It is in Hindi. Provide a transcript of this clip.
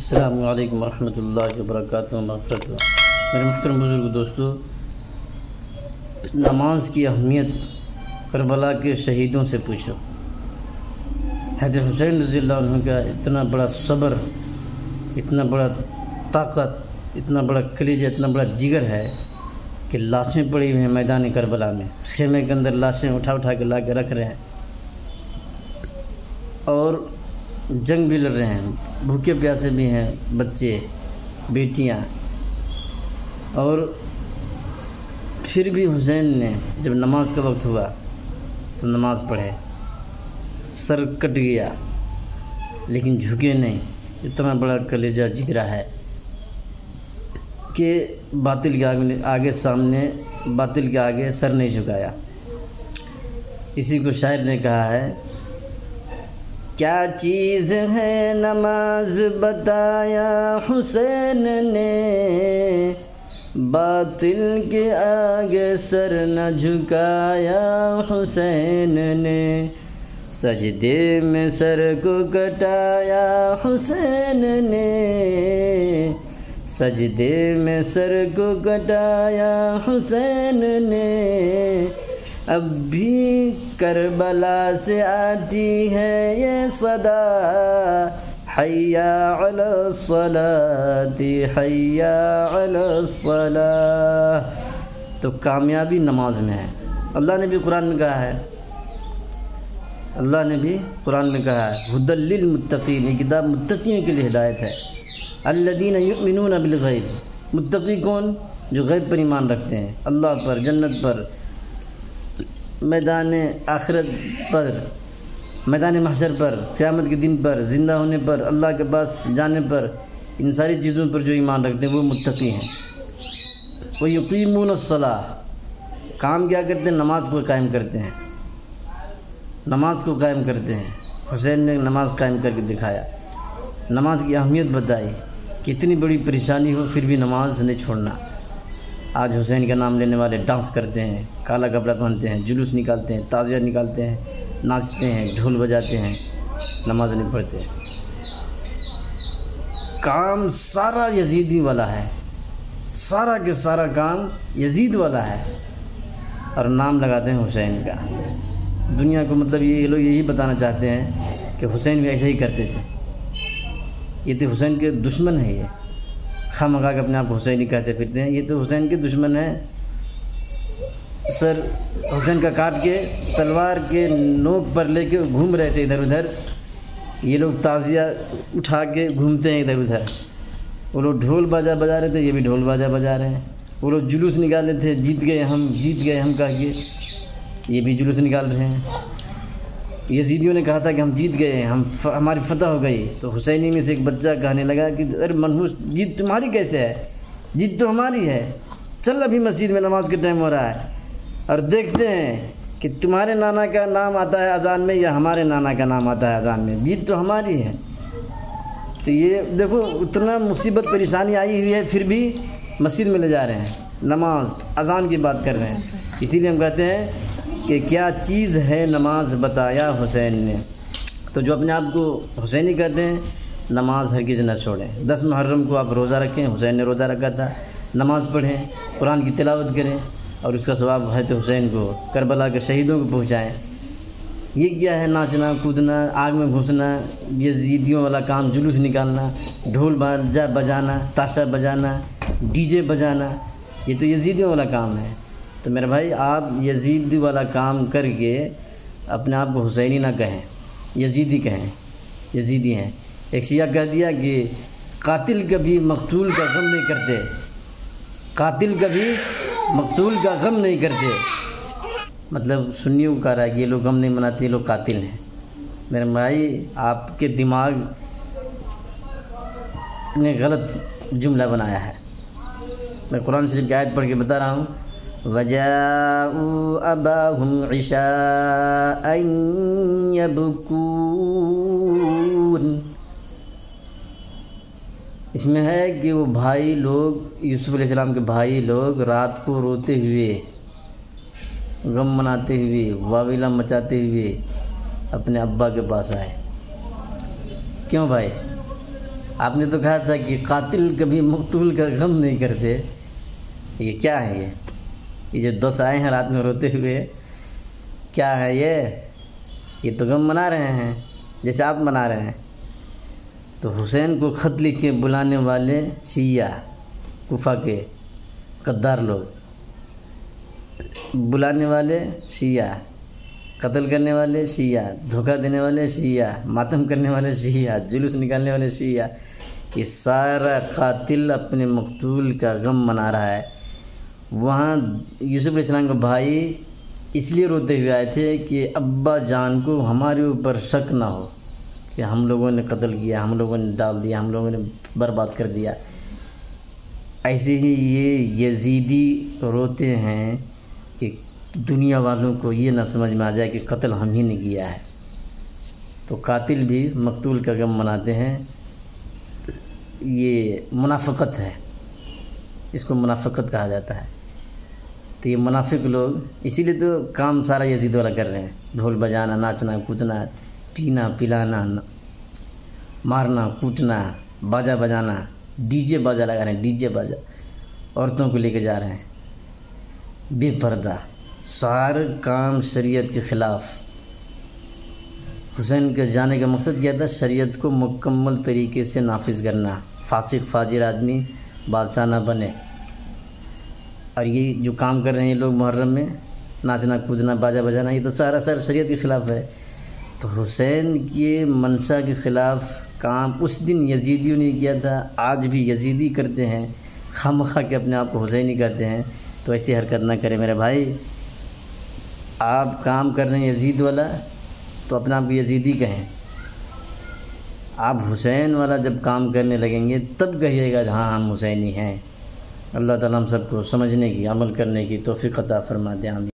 अल्लाम वरहमल वर्क मेरे मुख्तर बुज़ुर्ग दोस्तों नमाज़ की अहमियत करबला के शहीदों से पूछो हैदर हुसैन रज़ी का इतना बड़ा सब्र इतना बड़ा ताकत इतना बड़ा कलीजा इतना बड़ा जिगर है कि लाशें पड़ी हुई हैं मैदान करबला में खेमे के अंदर लाशें उठा उठा के ला के रख रहे हैं और जंग भी लड़ रहे हैं। भूखे प्यासे भी हैं बच्चे, बेटियाँ। और फिर भी हुसैन ने जब नमाज़ का वक्त हुआ तो नमाज़ पढ़े। सर कट गया, लेकिन झुके नहीं। इतना बड़ा कलेजा जिगरा है कि बातिल के आगे आगे सामने बातिल के आगे सर नहीं झुकाया। इसी को शायर ने कहा है क्या चीज़ है नमाज़ बताया हुसैन ने? बातिल के आगे सर न झुकाया हुसैन ने। सजदे में सर को कटाया हुसैन ने। सजदे में सर को कटाया हुसैन ने। अब भी करबला से आती है ये सदा। हैया हैया तो कामयाबी नमाज़ में है। अल्लाह ने भी कुरान में कहा है। अल्लाह ने भी कुरान में कहा है। हुदल मुत्तकीन, ये किताब मुत्तकियों के लिए हिदायत है। अल्लादीन युमिनून बिल गैब। मुत्तकी कौन? जो गैब पर ईमान रखते हैं। अल्लाह पर, जन्नत पर। मैदान आखिरत पर मैदान महशर पर, क़्यामत के दिन पर, ज़िंदा होने पर, अल्लाह के पास जाने पर, इन सारी चीज़ों पर जो ईमान रखते हैं, वो मुत्तकी हैं। वो यकीमून सलाह काम क्या करते हैं? नमाज़ को कायम करते हैं। नमाज़ को कायम करते हैं। हुसैन ने नमाज़ कायम करके दिखाया। नमाज़ की अहमियत बताई कि इतनी बड़ी परेशानी हो, फिर भी नमाज़ नहीं छोड़ना। आज हुसैन का नाम लेने वाले डांस करते हैं, काला कपड़ा पहनते हैं, जुलूस निकालते हैं, ताज़िया निकालते हैं, नाचते हैं, ढोल बजाते हैं, नमाज़ नहीं पढ़ते हैं। काम सारा यजीदी वाला है। सारा के सारा काम यजीद वाला है। और नाम लगाते हैं हुसैन का। दुनिया को मतलब ये लोग यही बताना चाहते हैं कि हुसैन भी ऐसे ही करते थे। ये तो हुसैन के दुश्मन है ये। खाम खा के अपने आप हुसैनी कहते फिरते हैं। ये तो हुसैन के दुश्मन है। सर, हुसैन का काट के तलवार के नोक पर लेके घूम रहे थे इधर उधर। ये लोग ताज़िया उठा के घूमते हैं इधर उधर। वो लोग ढोल बाजा बजा रहे थे, ये भी ढोल बाजा बजा रहे हैं। वो लोग जुलूस निकाले थे, जीत गए हम, जीत गए हम कह के। ये भी जुलूस निकाल रहे हैं। यजीदियों ने कहा था कि हम जीत गए हम फ, हमारी फतह हो गई। तो हुसैनी में से एक बच्चा कहने लगा कि अरे मनहूस जीत तुम्हारी कैसे है? जीत तो हमारी है। चल अभी मस्जिद में नमाज़ के टाइम हो रहा है। और देखते हैं कि तुम्हारे नाना का नाम आता है अजान में या हमारे नाना का नाम आता है अजान में। जीत तो हमारी है। तो ये देखो उतना मुसीबत परेशानी आई हुई है फिर भी मस्जिद में ले जा रहे हैं। नमाज़ अजान की बात कर रहे हैं। इसीलिए हम कहते हैं कि क्या चीज़ है नमाज़ बताया हुसैन ने? तो जो अपने आप को हुसैनी कहते हैं, नमाज़ हर किसी न छोड़ें। दस मुहर्रम को आप रोज़ा रखें, हुसैन ने रोज़ा रखा था। नमाज़ पढ़ें, कुरान की तिलावत करें और उसका स्वभाव है तो हुसैन को करबला के शहीदों को पहुँचाएँ। ये क्या है नाचना, कूदना, आग में घुसना ये जीदियों वाला काम, जुलूस निकालना, ढोल बाजा बजाना, ताशा बजाना, डीजे बजाना, ये तो यजीदियों वाला काम है। तो मेरे भाई, आप यजीदी वाला काम करके अपने आप को हुसैनी ना कहें। यजीदी कहें। यजीदी हैं। एक शिया कह दिया कि कातिल कभी मकतूल का गम नहीं करते। कातिल कभी मकतूल का गम नहीं करते। मतलब सुन्नियों का रहा है कि ये लोग गम नहीं मनाते, ये लोग कातिल हैं। मेरे भाई, आपके दिमाग ने गलत जुमला बनाया है। मैं कुरान शरीफ की आयत पढ़ के बता रहा हूँ वजाऊ अबाहुम यबकून इसमें है कि वो भाई लोग, यूसुफ अलैहिस्सलाम के भाई लोग रात को रोते हुए, गम मनाते हुए, वाविला मचाते हुए अपने अब्बा के पास आए। क्यों भाई? आपने तो कहा था कि कातिल कभी मकतूल का गम नहीं करते। ये क्या है ये? ये जो दस आए हैं रात में रोते हुए, क्या है ये? ये तो गम मना रहे हैं, जैसे आप मना रहे हैं। तो हुसैन को ख़त लिख के बुलाने वाले शिया, कुफा के गद्दार लोग, बुलाने वाले शिया, कत्ल करने वाले शिया, धोखा देने वाले शिया, मातम करने वाले शिया, जुलूस निकालने वाले शिया, ये सारा कातिल अपने मकतूल का गम मना रहा है। वहाँ यूसुफ इस्लाम का भाई इसलिए रोते हुए आए थे कि अब्बा जान को हमारे ऊपर शक ना हो कि हम लोगों ने कत्ल किया, हम लोगों ने डाल दिया, हम लोगों ने बर्बाद कर दिया। ऐसे ही ये यजीदी रोते हैं कि दुनिया वालों को ये ना समझ में आ जाए कि कत्ल हम ही ने किया है। तो कातिल भी मकतूल का गम मनाते हैं। ये मुनाफ़त है। इसको मुनाफ़त कहा जाता है। तो ये मुनाफिक लोग इसीलिए तो काम सारा यजीद वाला कर रहे हैं। ढोल बजाना, नाचना, कूदना, पीना, पिलाना मारना, कूटना, बाजा बजाना, डीजे बाजा लगा रहे हैं, डीजे बाजा। औरतों को लेके जा रहे हैं। बेपर्दा, सारे काम शरीयत के ख़िलाफ़। हुसैन के जाने का मकसद क्या था? शरीयत को मुकम्मल तरीके से नाफिज करना। फासिक, फाजिर आदमी, बादशाह ना बने। और ये जो काम कर रहे हैं लोग मुहर्रम में, नाचना, कूदना बाजा बजाना ये तो सारा सर शरीयत के ख़िलाफ़ है। तो हुसैन के मनसा के ख़िलाफ़ काम उस दिन यजीदियों ने किया था, आज भी यजीदी करते हैं खम खा के अपने आप को हुसैनी करते हैं। तो ऐसी हरकत ना करें मेरे भाई। आप काम कर रहे हैं यजीद वाला तो अपने आप को यजीदी कहें। आप हुसैन वाला जब काम करने लगेंगे, तब कहिएगा हाँ हम हुसैनी हैं। अल्लाह ताला हम सबको समझने की अमल करने की तोफ़ी अता फरमा दे आमीन।